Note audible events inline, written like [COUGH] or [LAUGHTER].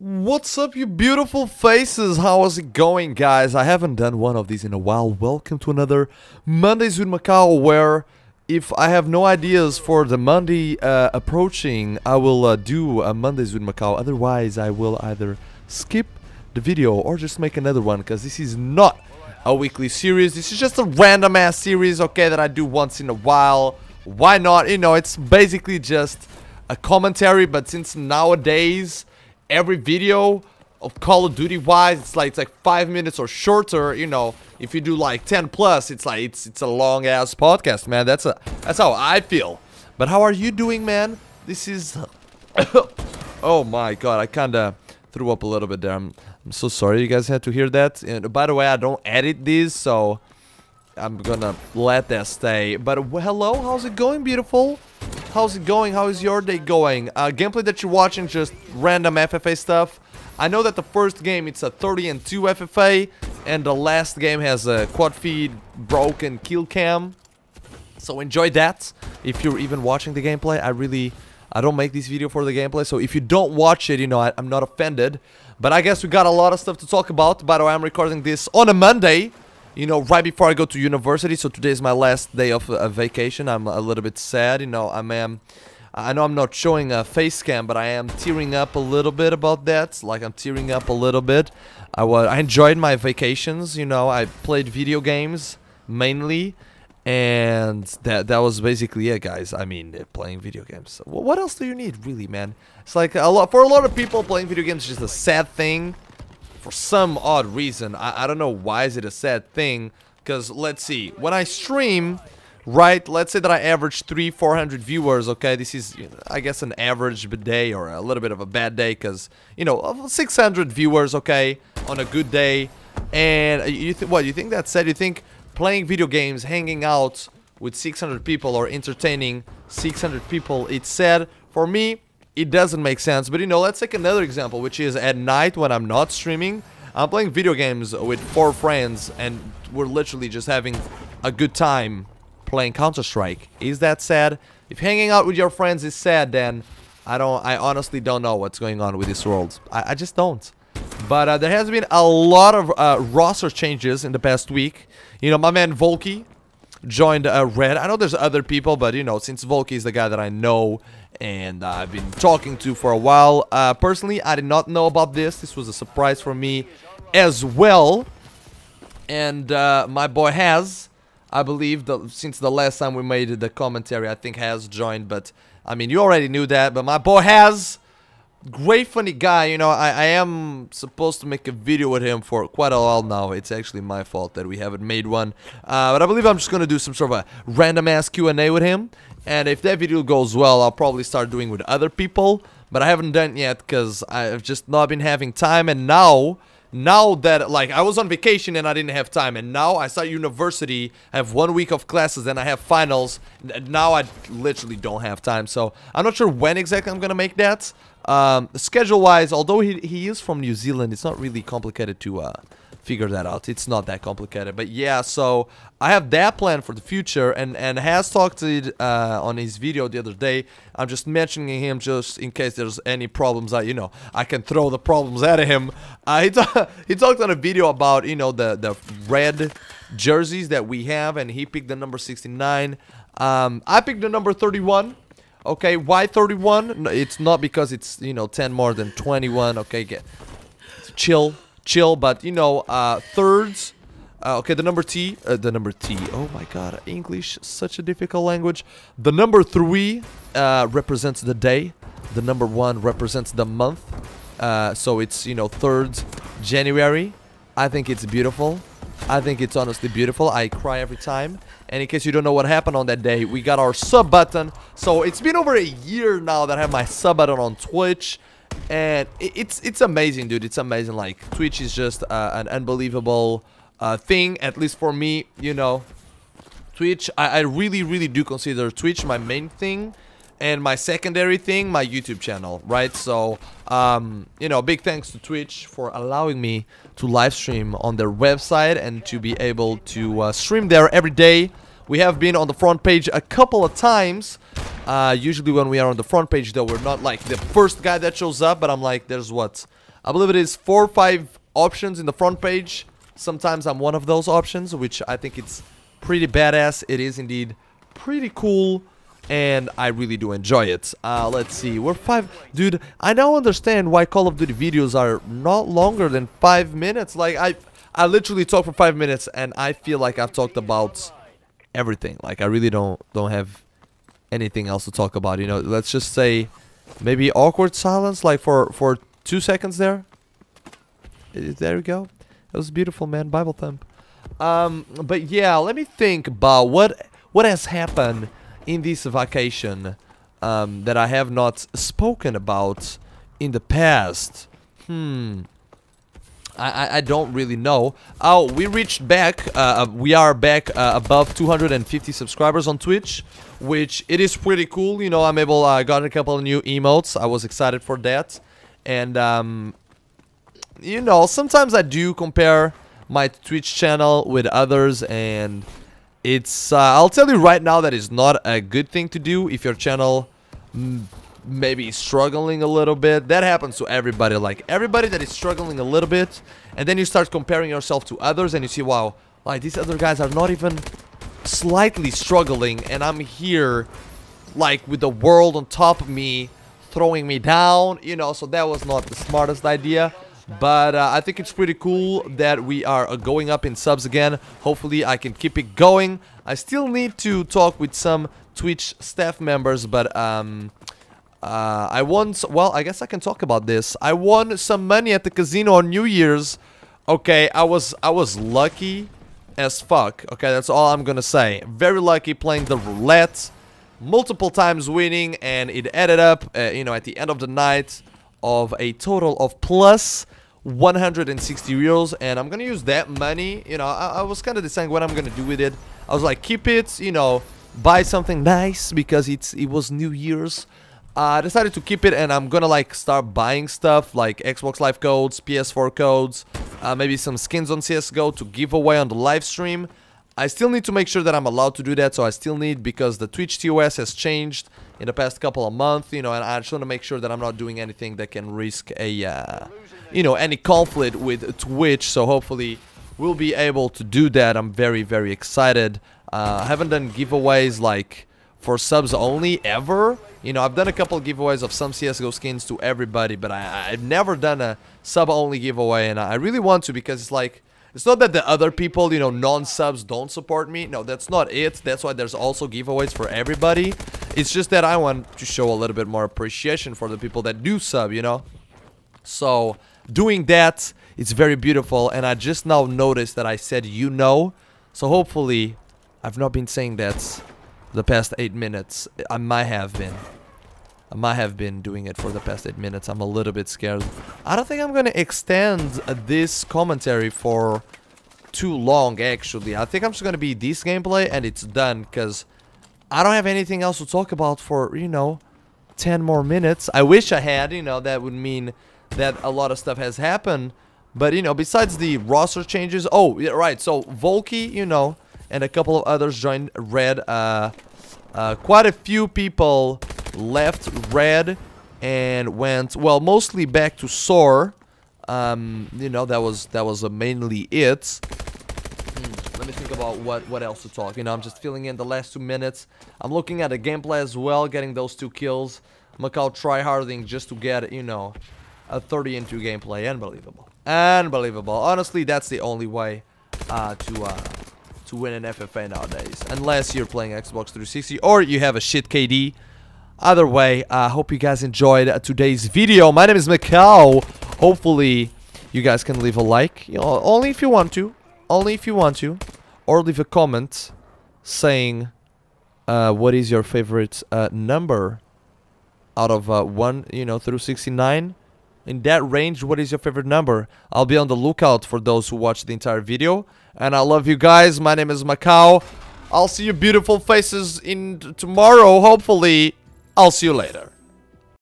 What's up, you beautiful faces? How is it going, guys? I haven't done one of these in a while. Welcome to another Mondays with Macau, where if I have no ideas for the Monday uh, approaching, I will uh, do a Mondays with Macau. Otherwise, I will either skip the video or just make another one, because this is not a weekly series. This is just a random ass series, okay, that I do once in a while. Why not? You know, it's basically just a commentary, but since nowadays every video of Call of Duty wise, it's like it's like five minutes or shorter. You know, if you do like 10 plus, it's like it's it's a long ass podcast, man. That's a that's how I feel. But how are you doing, man? This is [COUGHS] oh my god, I kinda threw up a little bit there. I'm I'm so sorry you guys had to hear that. And by the way, I don't edit these, so I'm gonna let that stay. But hello, how's it going, beautiful? How's it going? How is your day going? Uh, gameplay that you're watching, just random FFA stuff. I know that the first game it's a 30 and 2 FFA, and the last game has a quad feed, broken kill cam. So enjoy that. If you're even watching the gameplay, I really, I don't make this video for the gameplay. So if you don't watch it, you know, I, I'm not offended. But I guess we got a lot of stuff to talk about. By the way, I'm recording this on a Monday you know, right before I go to university. So today is my last day of uh, vacation. I'm a little bit sad. You know, I am. I know I'm not showing a face cam, but I am tearing up a little bit about that. Like I'm tearing up a little bit. I was. I enjoyed my vacations. You know, I played video games mainly, and that that was basically it, guys. I mean, playing video games. What else do you need, really, man? It's like a lot for a lot of people. Playing video games is just a sad thing for some odd reason. I, I don't know why is it a sad thing. Because let's see, when I stream, right, let's say that I average three, 400 viewers, okay, this is, I guess, an average day or a little bit of a bad day because, you know, 600 viewers, okay, on a good day. And you what, you think that's sad? You think playing video games, hanging out with 600 people or entertaining 600 people, it's sad? For me, it doesn't make sense. But you know, let's take another example, which is at night when I'm not streaming, I'm playing video games with four friends and we're literally just having a good time playing Counter-Strike. Is that sad? If hanging out with your friends is sad, then I don't, I honestly don't know what's going on with this world. I, I just don't. But uh, there has been a lot of uh, roster changes in the past week. You know, my man Volky joined uh, Red. I know there's other people, but you know, since Volky is the guy that I know and uh, I've been talking to for a while. Uh, personally, I did not know about this. This was a surprise for me as well. And uh, my boy has, I believe, the, since the last time we made the commentary, I think has joined. But, I mean, you already knew that. But my boy has, great funny guy. You know, I, I am supposed to make a video with him for quite a while now. It's actually my fault that we haven't made one. Uh, but I believe I'm just to do some sort of a random ass Q&A with him. And if that video goes well, I'll probably start doing with other people. But I haven't done yet because I've just not been having time. And now, now that, like, I was on vacation and I didn't have time. And now I start university, I have one week of classes and I have finals. Now I literally don't have time. So I'm not sure when exactly I'm to make that. Um, Schedule-wise, although he, he is from New Zealand, it's not really complicated to... Uh, figure that out. It's not that complicated. But yeah, so I have that plan for the future and, and has talked to it uh, on his video the other day. I'm just mentioning him just in case there's any problems. I, you know, I can throw the problems at him. [LAUGHS] Uh, he, he talked on a video about, you know, the, the red jerseys that we have and he picked the number 69. Um, I picked the number 31. Okay, why 31? It's not because it's, you know, 10 more than 21. Okay, get chill chill, but you know, uh, thirds. Uh, okay, the number T, uh, the number T. Oh my God, English, such a difficult language. The number three uh, represents the day. The number one represents the month. Uh, so it's you know third January. I think it's beautiful. I think it's honestly beautiful. I cry every time. And in case you don't know what happened on that day, we got our sub button. So it's been over a year now that I have my sub button on Twitch and it's it's amazing dude. It's amazing. Like twitch is just uh, an unbelievable uh, thing at least for me you know. Twitch I, I really really do consider twitch my main thing and my secondary thing my youtube channel right? So um you know big thanks to twitch for allowing me to live stream on their website and to be able to uh, stream there every day. We have been on the front page a couple of times Uh, usually when we are on the front page though, we're not like the first guy that shows up, but I'm like, there's what? I believe it is four or five options in the front page. Sometimes I'm one of those options, which I think it's pretty badass. It is indeed pretty cool and I really do enjoy it. Uh, let's see, we're five... Dude, I now understand why Call of Duty videos are not longer than five minutes. Like, I, I literally talk for five minutes and I feel like I've talked about everything. Like, I really don't, don't have anything else to talk about, you know. Let's just say maybe awkward silence, like for, for two seconds there. There we go. That was beautiful, man. Bible thump. Um, but yeah, let me think about what what has happened in this vacation um, that I have not spoken about in the past. Hmm. I, I, don't really know. Oh, we reached back. Uh, uh we are back uh, above 250 subscribers on Twitch, which it is pretty cool. You know, I'm able. I uh, got a couple of new emotes. I was excited for that, and um, you know, sometimes I do compare my Twitch channel with others, and it's, uh, I'll tell you right now that it's not a good thing to do if your channel maybe struggling a little bit. That happens to everybody, like everybody that is struggling a little bit, and then you start comparing yourself to others and you see, wow, like these other guys are not even slightly struggling and I'm here like with the world on top of me throwing me down, you know, so that was not the smartest idea. But uh, I think it's pretty cool that we are uh, going up in subs again. Hopefully I can keep it going. I still need to talk with some Twitch staff members, but um, uh, I won, well, I guess I can talk about this. I won some money at the casino on New Year's. Okay, I was, I was lucky as fuck. Okay, that's all I'm gonna say. Very lucky playing the roulette. Multiple times winning, and it added up, uh, you know, at the end of the night of a total of plus 160 euros and I'm gonna use that money you know I, I was kind of deciding what I'm gonna do with it I was like keep it you know buy something nice because it's it was New Year's I decided to keep it and I'm gonna like start buying stuff like Xbox Live codes PS4 codes uh, maybe some skins on CSGO to give away on the live stream I still need to make sure that I'm allowed to do that so I still need because the Twitch TOS has changed in the past couple of months you know and I just want to make sure that I'm not doing anything that can risk a uh, you know, any conflict with Twitch. So hopefully we'll be able to do that. I'm very, very excited. Uh, I haven't done giveaways like for subs only ever. You know, I've done a couple of giveaways of some CSGO skins to everybody, but I, I've never done a sub-only giveaway, and I really want to because it's like, it's not that the other people, you know, non-subs don't support me. No, that's not it. That's why there's also giveaways for everybody. It's just that I want to show a little bit more appreciation for the people that do sub, you know? So, doing that it's very beautiful and I just now noticed that I said you know so hopefully I've not been saying that the past 8 minutes I might have been I might have been doing it for the past 8 minutes I'm a little bit scared I don't think I'm gonna extend this commentary for too long actually I think I'm just gonna be this gameplay and it's done because I don't have anything else to talk about for you know 10 more minutes I wish I had you know that would mean that a lot of stuff has happened. But, you know, besides the roster changes... Oh, yeah, right. So, Volky, you know, and a couple of others joined Red. Uh, uh, quite a few people left Red and went, well, mostly back to Soar. Um, you know, that was that was uh, mainly it. Hmm, let me think about what, what else to talk. You know, I'm just filling in the last two minutes. I'm looking at the gameplay as well, getting those two kills. Macau tryharding just to get, you know, a 30 into gameplay. Unbelievable. Unbelievable. Honestly, that's the only way uh, to uh, to win an FFA nowadays. Unless you're playing Xbox 360 or you have a shit KD. Either way, I uh, hope you guys enjoyed today's video. My name is Macau. Hopefully, you guys can leave a like. You know, only if you want to. Only if you want to. Or leave a comment saying uh, what is your favorite uh, number out of uh, 1, you know, through 69 in that range what is your favorite number? I'll be on the lookout for those who watch the entire video. And i love you guys. My name is macau. I'll see you beautiful faces in tomorrow hopefully. I'll see you later